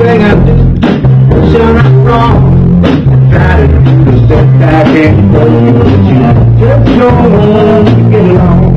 everything I do, sure I'm wrong. Try to do the stuff I but you just don't want to get along.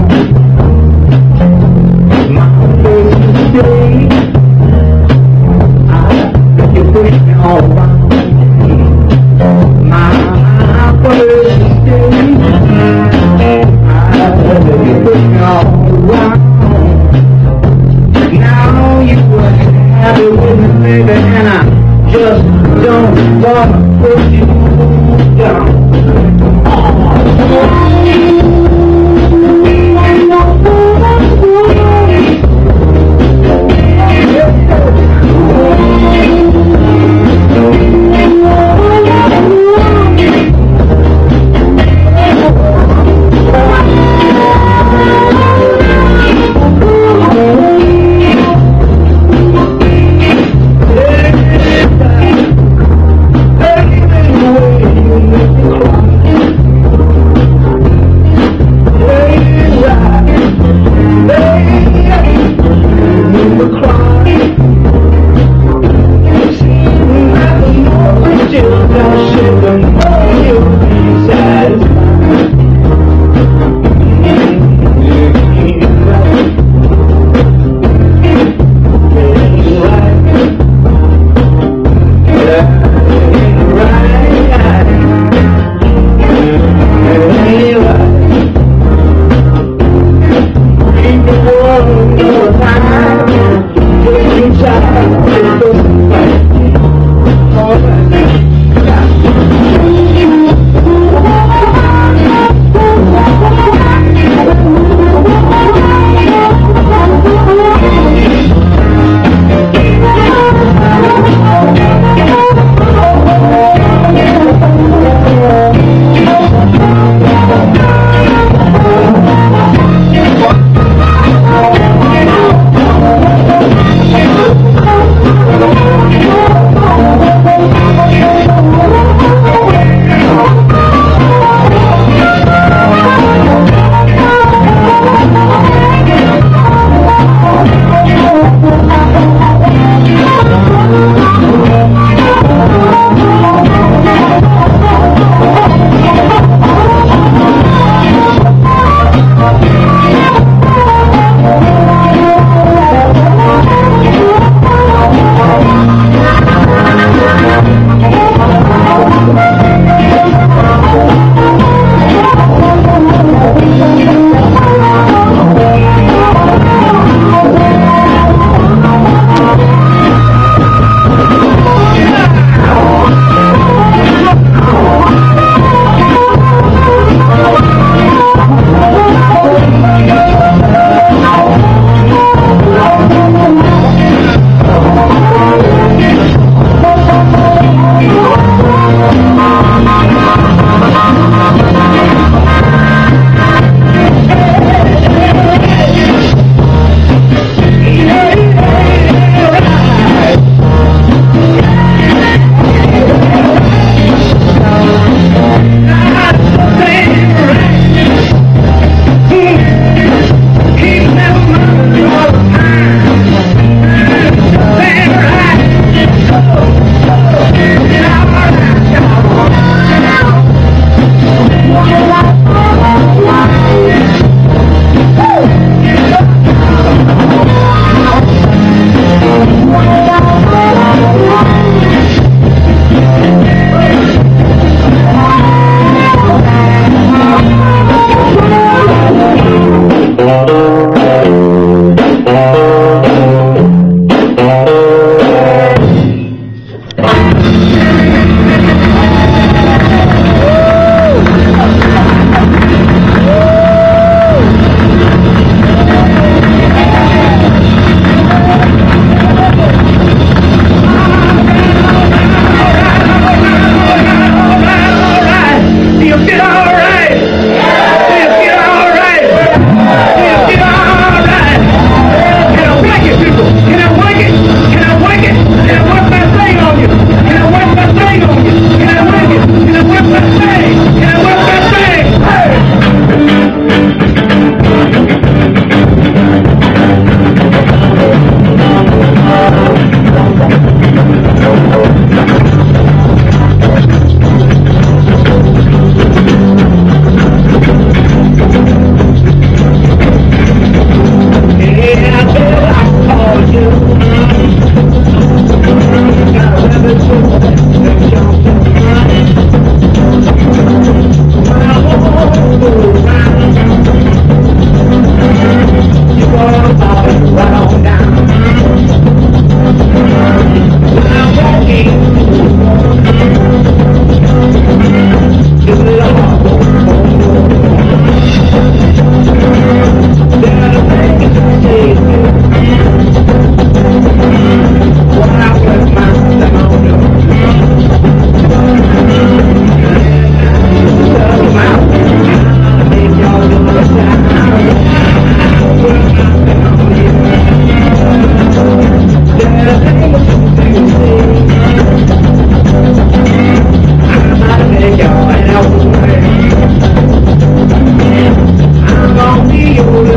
Land.